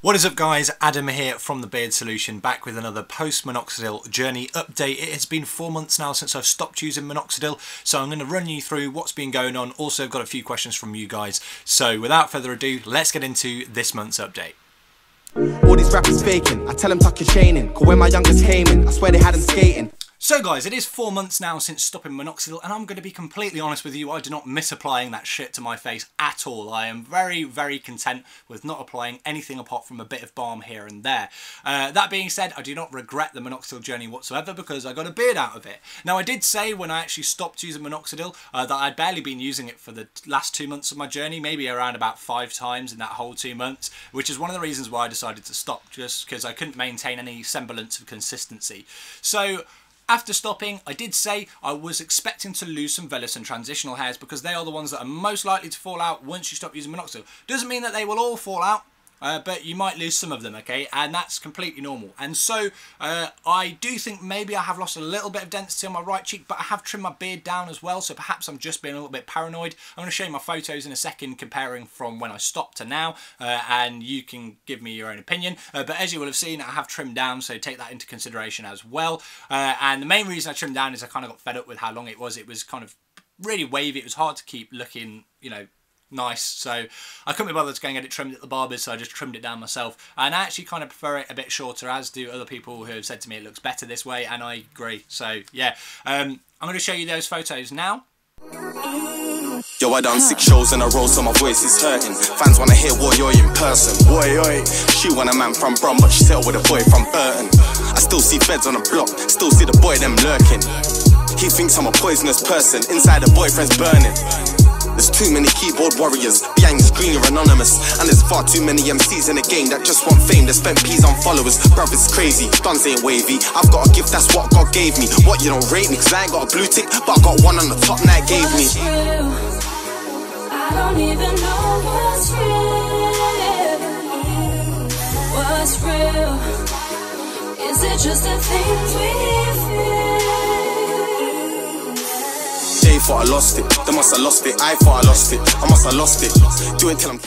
What is up guys, Adam here from The Beard Solution back with another post-minoxidil journey update. It has been four months now since I've stopped using minoxidil so I'm going to run you through what's been going on. Also I've got a few questions from you guys. So without further ado, let's get into this month's update. All these rappers faking, I tell them tuck your chain in, cause when my youngest came in, I swear they had them skating. So guys, it is four months now since stopping minoxidil and I'm going to be completely honest with you, I do not miss applying that shit to my face at all. I am very, very content with not applying anything apart from a bit of balm here and there. Uh, that being said, I do not regret the minoxidil journey whatsoever because I got a beard out of it. Now I did say when I actually stopped using minoxidil uh, that I'd barely been using it for the last two months of my journey, maybe around about five times in that whole two months, which is one of the reasons why I decided to stop, just because I couldn't maintain any semblance of consistency. So after stopping, I did say I was expecting to lose some vellus and transitional hairs because they are the ones that are most likely to fall out once you stop using minoxidil. Doesn't mean that they will all fall out, uh, but you might lose some of them, okay? And that's completely normal. And so uh, I do think maybe I have lost a little bit of density on my right cheek, but I have trimmed my beard down as well, so perhaps I'm just being a little bit paranoid. I'm going to show you my photos in a second comparing from when I stopped to now, uh, and you can give me your own opinion. Uh, but as you will have seen, I have trimmed down, so take that into consideration as well. Uh, and the main reason I trimmed down is I kind of got fed up with how long it was. It was kind of really wavy. It was hard to keep looking, you know, nice. So I couldn't be bothered to go and get it trimmed at the barber's, so I just trimmed it down myself. And I actually kind of prefer it a bit shorter, as do other people who have said to me it looks better this way, and I agree. So yeah, um, I'm going to show you those photos now. Yo, I done six shows in a row, so my voice is hurting. Fans wanna hear what you're in person. Boy, oi. She want a man from Brum, but she settled with a boy from Burton. I still see feds on the block, still see the boy them lurking. He thinks I'm a poisonous person, inside the boyfriend's burning. Too many keyboard warriors, the screen you're anonymous. And there's far too many MCs in the game that just want fame, that spent peas on followers. Brothers crazy, guns ain't wavy. I've got a gift, that's what God gave me. What, you don't rate me? Cause I ain't got a blue tick, but I got one on the top that gave me. I don't even know what's real. What's real? Is it just the things we feel? Thought I lost it, they must have lost it. I thought I lost it, I must have lost it. Do it till I'm.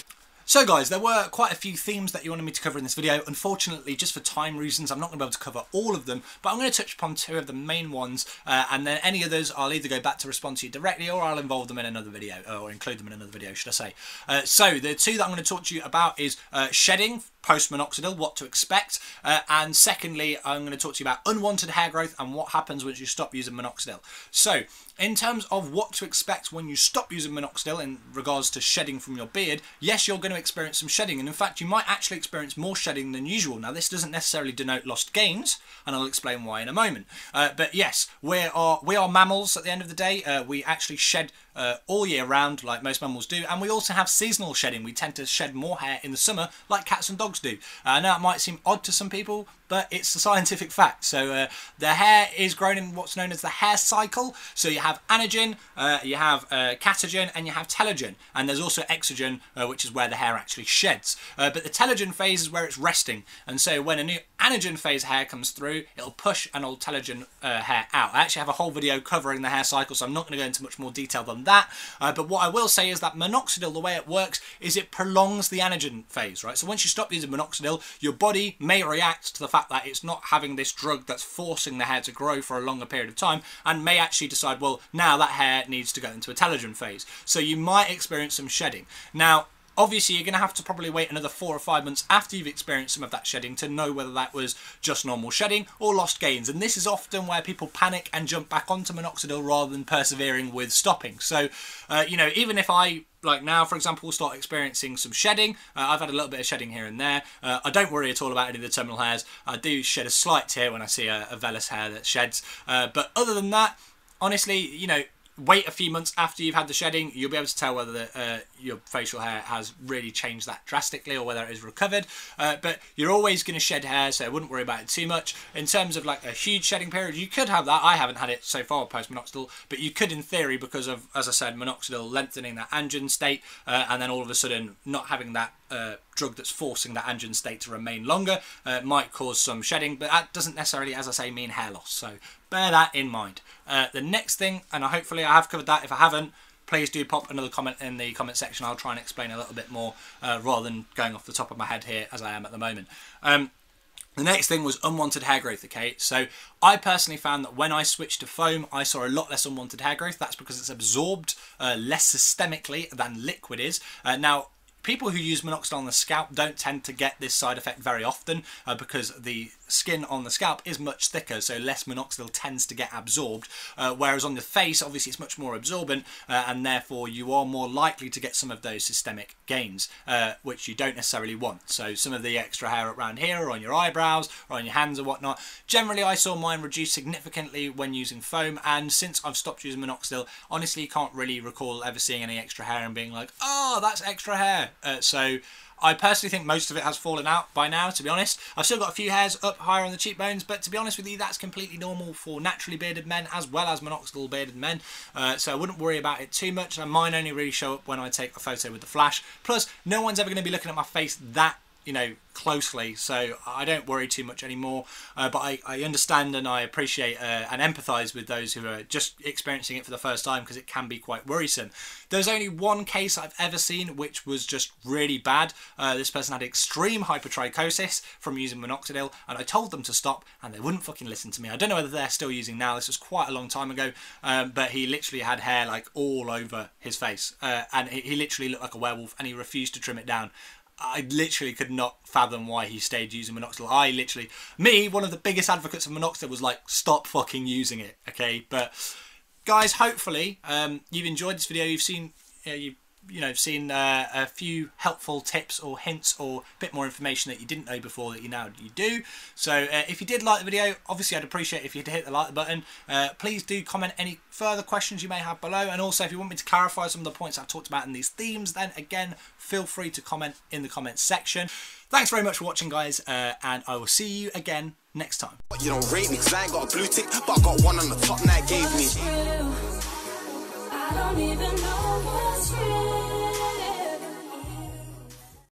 So guys, there were quite a few themes that you wanted me to cover in this video. Unfortunately, just for time reasons, I'm not going to be able to cover all of them, but I'm going to touch upon two of the main ones, uh, and then any others I'll either go back to respond to you directly, or I'll involve them in another video, or include them in another video, should I say. Uh, so the two that I'm going to talk to you about is uh, shedding post-minoxidil, what to expect, uh, and secondly, I'm going to talk to you about unwanted hair growth and what happens once you stop using minoxidil. So, in terms of what to expect when you stop using minoxidil in regards to shedding from your beard, yes, you're going to experience some shedding, and in fact, you might actually experience more shedding than usual. Now, this doesn't necessarily denote lost gains, and I'll explain why in a moment. Uh, but yes, we are we are mammals at the end of the day. Uh, we actually shed uh, all year round, like most mammals do, and we also have seasonal shedding. We tend to shed more hair in the summer, like cats and dogs do. Uh, now, it might seem odd to some people, but it's a scientific fact. So uh, the hair is grown in what's known as the hair cycle. So you have anagen, uh, you have uh, catagen, and you have telogen. And there's also exogen, uh, which is where the hair actually sheds. But the telogen phase is where it's resting. And so when a new anagen phase hair comes through, it'll push an old telogen hair out. I actually have a whole video covering the hair cycle, so I'm not going to go into much more detail than that. Uh, but what I will say is that minoxidil, the way it works, is it prolongs the anagen phase, right? So once you stop using minoxidil, your body may react to the fact that it's not having this drug that's forcing the hair to grow for a longer period of time and may actually decide, well, now that hair needs to go into a telogen phase. So you might experience some shedding. Now, Obviously, you're going to have to probably wait another four or five months after you've experienced some of that shedding to know whether that was just normal shedding or lost gains. And this is often where people panic and jump back onto minoxidil rather than persevering with stopping. So, uh, you know, even if I like now, for example, start experiencing some shedding. Uh, I've had a little bit of shedding here and there. Uh, I don't worry at all about any of the terminal hairs. I do shed a slight tear when I see a, a vellus hair that sheds. Uh, but other than that, honestly, you know, wait a few months after you've had the shedding, you'll be able to tell whether the, uh, your facial hair has really changed that drastically or whether it is recovered. Uh, but you're always going to shed hair, so I wouldn't worry about it too much. In terms of like a huge shedding period, you could have that. I haven't had it so far post minoxidil, but you could in theory because of, as I said, minoxidil lengthening that anagen state, uh, and then all of a sudden not having that uh, drug that's forcing that anagen state to remain longer uh, might cause some shedding, but that doesn't necessarily, as I say, mean hair loss. So bear that in mind. Uh, the next thing, and hopefully I have covered that. If I haven't, please do pop another comment in the comment section. I'll try and explain a little bit more uh, rather than going off the top of my head here as I am at the moment. Um, the next thing was unwanted hair growth, okay? So I personally found that when I switched to foam, I saw a lot less unwanted hair growth. That's because it's absorbed uh, less systemically than liquid is. Uh, now, people who use minoxidil on the scalp don't tend to get this side effect very often uh, because the skin on the scalp is much thicker so less minoxidil tends to get absorbed uh, whereas on the face obviously it's much more absorbent uh, and therefore you are more likely to get some of those systemic gains uh, which you don't necessarily want. So some of the extra hair around here or on your eyebrows or on your hands or whatnot generally I saw mine reduce significantly when using foam and since I've stopped using minoxidil honestly can't really recall ever seeing any extra hair and being like oh that's extra hair uh, so I personally think most of it has fallen out by now, to be honest. I've still got a few hairs up higher on the cheekbones, but to be honest with you, that's completely normal for naturally bearded men as well as minoxidil bearded men. Uh, so I wouldn't worry about it too much. And mine only really show up when I take a photo with the flash. Plus, no one's ever going to be looking at my face that you know closely so i don't worry too much anymore. Uh, but I, I understand and i appreciate uh, and empathize with those who are just experiencing it for the first time because it can be quite worrisome. There's only one case i've ever seen which was just really bad. Uh, this person had extreme hypertrichosis from using minoxidil and i told them to stop and they wouldn't fucking listen to me. I don't know whether they're still using now. This was quite a long time ago um, but he literally had hair like all over his face. Uh, and he, he literally looked like a werewolf and he refused to trim it down I literally could not fathom why he stayed using minoxidil. I literally, me, one of the biggest advocates of minoxidil was like, stop fucking using it, okay? But guys, hopefully um, you've enjoyed this video. You've seen, you know, you you know seen uh, a few helpful tips or hints or a bit more information that you didn't know before that you now you do. So uh, if you did like the video obviously I'd appreciate if you'd hit the like button. Uh, please do comment any further questions you may have below. And also if you want me to clarify some of the points I've talked about in these themes then again feel free to comment in the comments section. Thanks very much for watching guys uh, and I will see you again next time. You don't rate me cause I ain't got a blue tick, but I got one on the top gave me. I don't even know what's real.